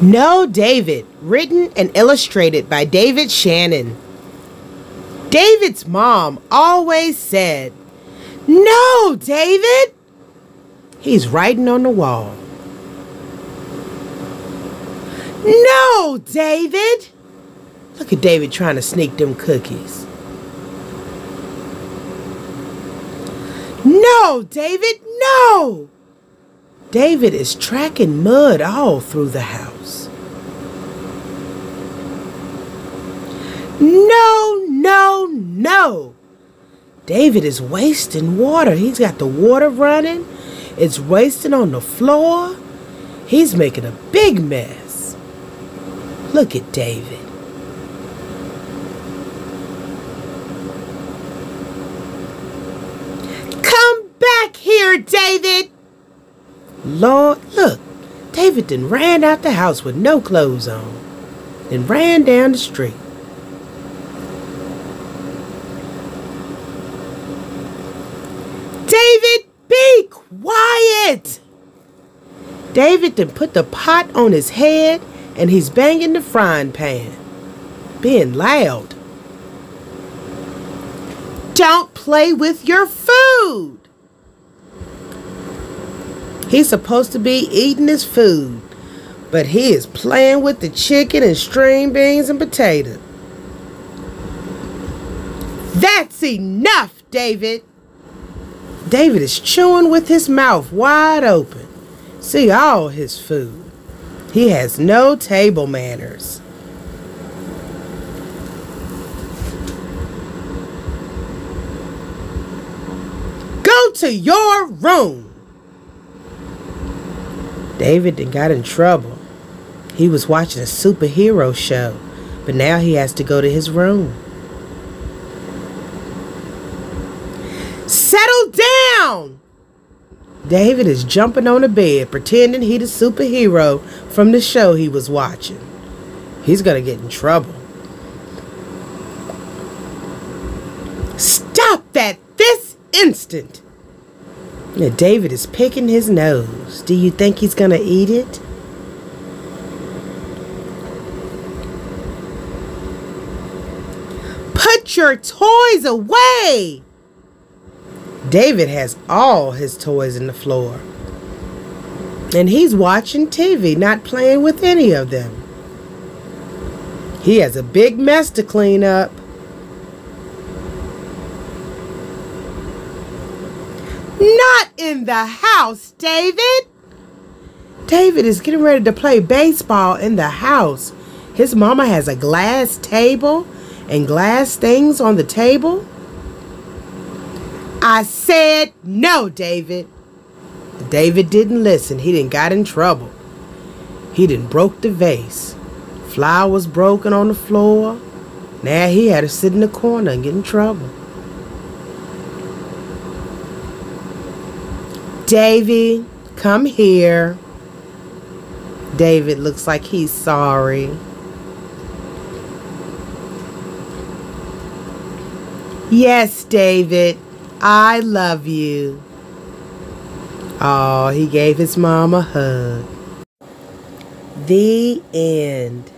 No David, written and illustrated by David Shannon. David's mom always said, No, David! He's writing on the wall. No, David! Look at David trying to sneak them cookies. No, David, no! David is tracking mud all through the house. No, no, no. David is wasting water. He's got the water running. It's wasting on the floor. He's making a big mess. Look at David. Come back here, David. Lord, look, David then ran out the house with no clothes on, then ran down the street. David, be quiet! David then put the pot on his head and he's banging the frying pan, being loud. Don't play with your food! He's supposed to be eating his food, but he is playing with the chicken and string beans and potato. That's enough, David. David is chewing with his mouth wide open. See all his food. He has no table manners. Go to your room. David got in trouble. He was watching a superhero show, but now he has to go to his room. Settle down! David is jumping on the bed, pretending he's a superhero from the show he was watching. He's gonna get in trouble. Stop that this instant! Now, David is picking his nose. Do you think he's going to eat it? Put your toys away! David has all his toys in the floor. And he's watching TV, not playing with any of them. He has a big mess to clean up. Not in the house, David. David is getting ready to play baseball in the house. His mama has a glass table and glass things on the table. I said no, David. David didn't listen. He didn't got in trouble. He didn't broke the vase. Flowers broken on the floor. Now he had to sit in the corner and get in trouble. Davy, come here. David looks like he's sorry. Yes, David, I love you. Oh, he gave his mom a hug. The end.